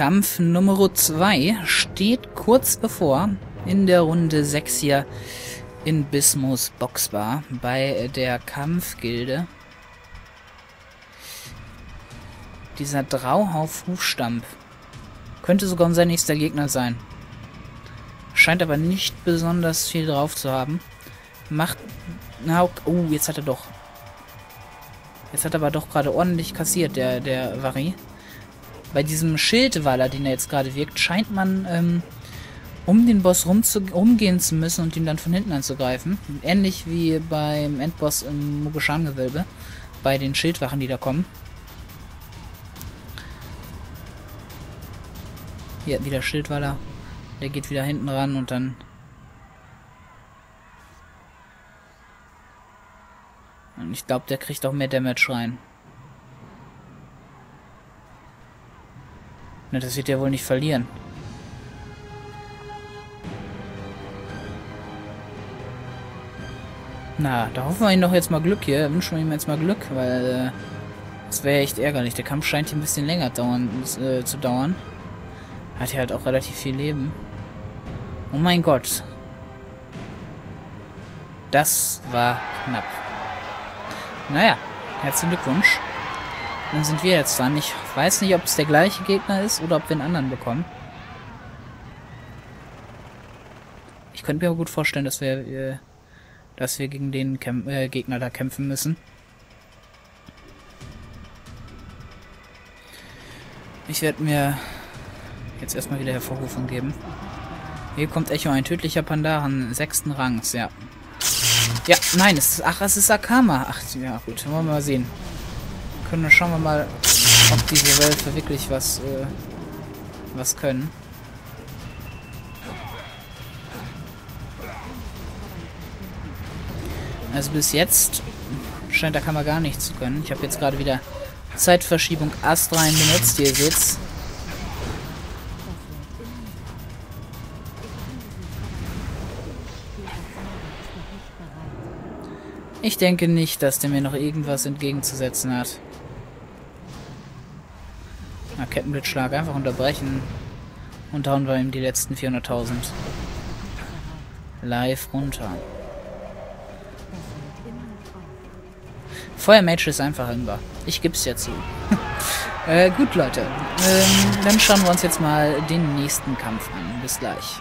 Kampf Nummer 2 steht kurz bevor in der Runde 6 hier in Bismus Boxbar bei der Kampfgilde. Dieser Drauhauf Hufstampf könnte sogar unser nächster Gegner sein. Scheint aber nicht besonders viel drauf zu haben. Macht... Na, oh, jetzt hat er doch... Jetzt hat er aber doch gerade ordentlich kassiert, der, der Vari. Bei diesem Schildwaller, den er jetzt gerade wirkt, scheint man ähm, um den Boss rumgehen zu müssen und ihn dann von hinten anzugreifen. Ähnlich wie beim Endboss im Mugeshan-Gewölbe. Bei den Schildwachen, die da kommen. Hier, wieder Schildwaller. Der geht wieder hinten ran und dann... Und ich glaube, der kriegt auch mehr Damage rein. Na, das wird ja wohl nicht verlieren. Na, da hoffen wir ihn doch jetzt mal Glück hier. Wünschen wir ihm jetzt mal Glück, weil äh, das wäre echt ärgerlich. Der Kampf scheint hier ein bisschen länger dauern, äh, zu dauern. Hat ja halt auch relativ viel Leben. Oh mein Gott. Das war knapp. Naja, herzlichen Glückwunsch. Dann sind wir jetzt dran. Ich weiß nicht, ob es der gleiche Gegner ist oder ob wir einen anderen bekommen. Ich könnte mir aber gut vorstellen, dass wir, äh, dass wir gegen den Kämp äh, Gegner da kämpfen müssen. Ich werde mir jetzt erstmal wieder Hervorrufung geben. Hier kommt Echo, ein tödlicher Pandaren, sechsten Rangs, ja. Ja, nein, es ist, ach, es ist Akama. Ach, ja, gut, wollen wir mal sehen können wir schauen wir mal, ob diese Wölfe wirklich was, äh, was können. Also bis jetzt scheint der Kammer gar nichts zu können. Ich habe jetzt gerade wieder Zeitverschiebung astrein benutzt, ihr seht's. Ich denke nicht, dass der mir noch irgendwas entgegenzusetzen hat. Kettenblitzschlag einfach unterbrechen. Und hauen wir ihm die letzten 400.000. Live runter. Feuermage ist einfach hinbar. Ich gib's ja zu. äh, gut, Leute. Ähm, dann schauen wir uns jetzt mal den nächsten Kampf an. Bis gleich.